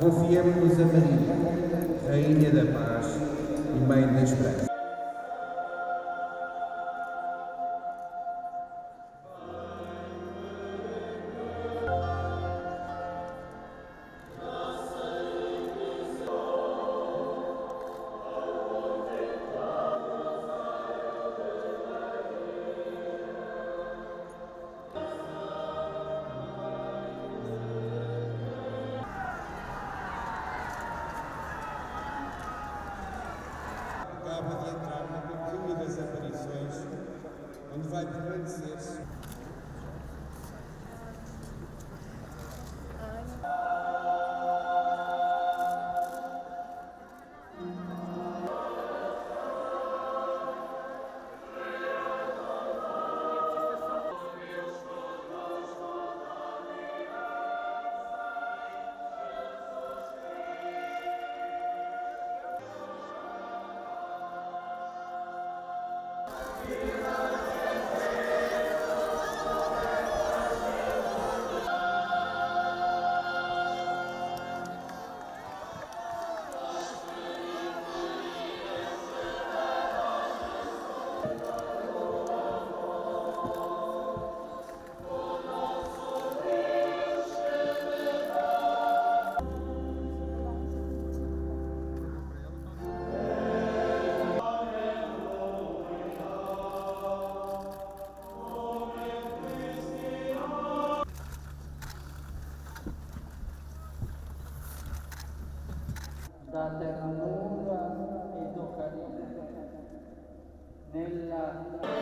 Confiemos-nos a Maria, Rainha da Paz e Mãe da Esperança. Acaba de entrar na caminho das aparições, onde vai Spirit. da ternura ed eucaristica nella